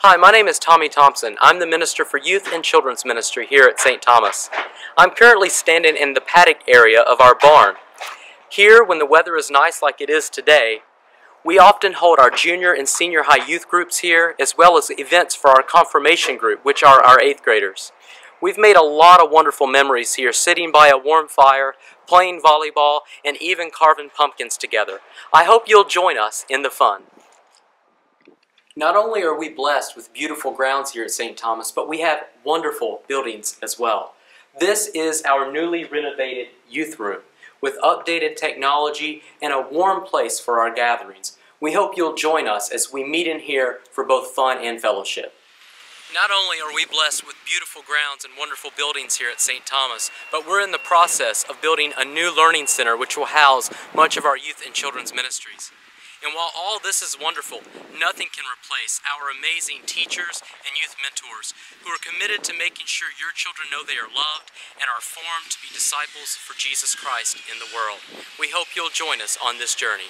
Hi, my name is Tommy Thompson. I'm the Minister for Youth and Children's Ministry here at St. Thomas. I'm currently standing in the paddock area of our barn. Here, when the weather is nice like it is today, we often hold our junior and senior high youth groups here, as well as events for our confirmation group, which are our eighth graders. We've made a lot of wonderful memories here, sitting by a warm fire, playing volleyball, and even carving pumpkins together. I hope you'll join us in the fun. Not only are we blessed with beautiful grounds here at St. Thomas, but we have wonderful buildings as well. This is our newly renovated youth room with updated technology and a warm place for our gatherings. We hope you'll join us as we meet in here for both fun and fellowship. Not only are we blessed with beautiful grounds and wonderful buildings here at St. Thomas, but we're in the process of building a new learning center which will house much of our youth and children's ministries. And while all this is wonderful, nothing can replace our amazing teachers and youth mentors who are committed to making sure your children know they are loved and are formed to be disciples for Jesus Christ in the world. We hope you'll join us on this journey.